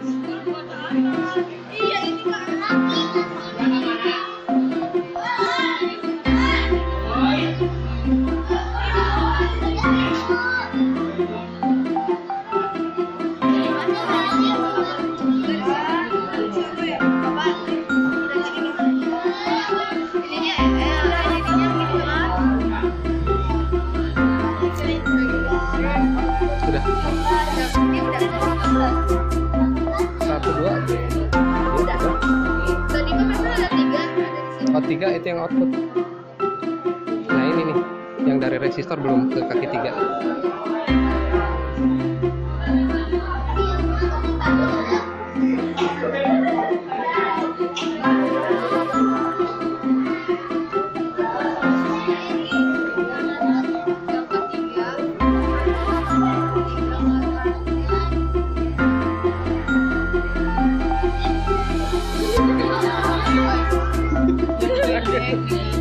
Sıkır kodanlar, iyi tiga itu yang output. Nah ini nih, yang dari resistor belum ke kaki tiga. Bye.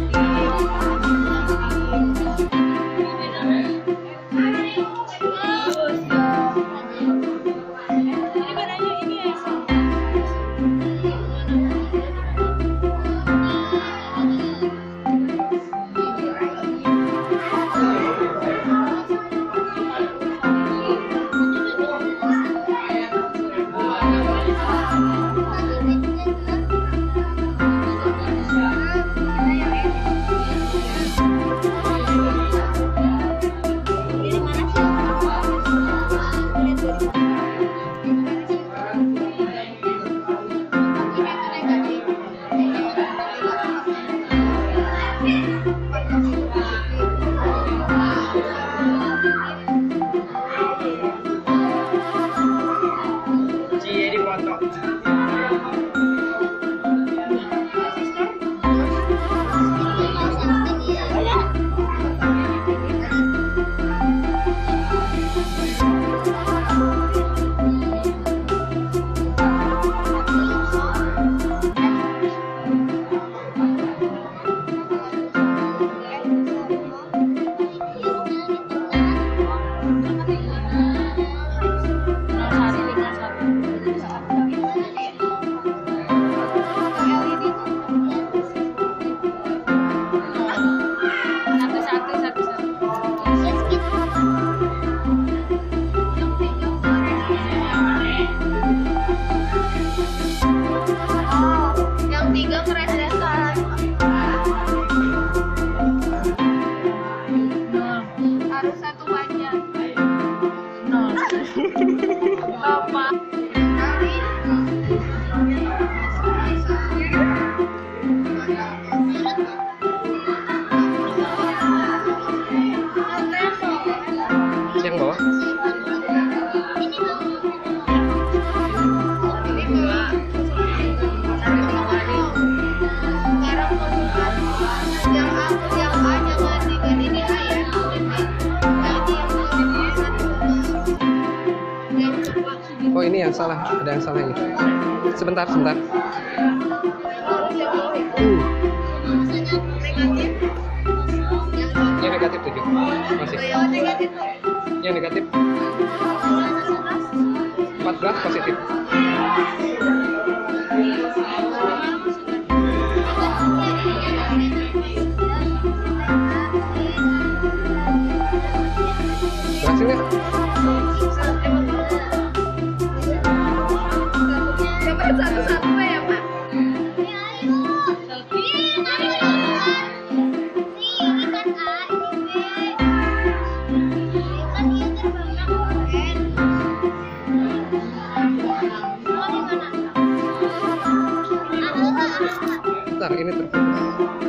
Ini yang salah, ada yang salah ini. Sebentar, sebentar. Uh, yang negatif tujuh. Masih. Yang negatif 14 positif. Bentar, ini terputus.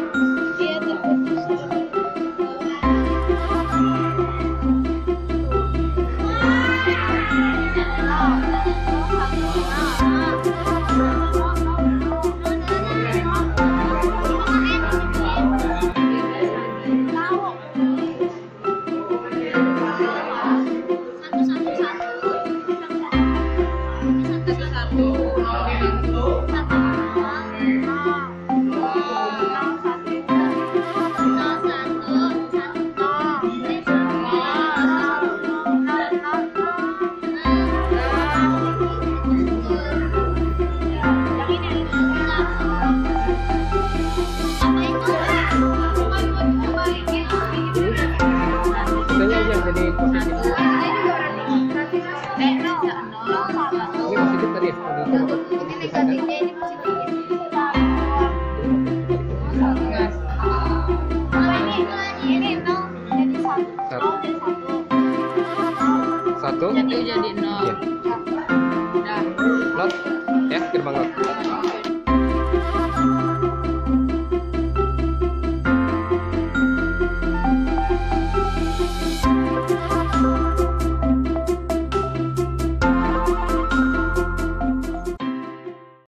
Positif tadi ya? Ini negatifnya, ini positifnya. Nol jadi satu. Satu. Nol jadi satu. Satu. Jadi jadi nol. Iya. Dah. Not. Ya, gerbang not.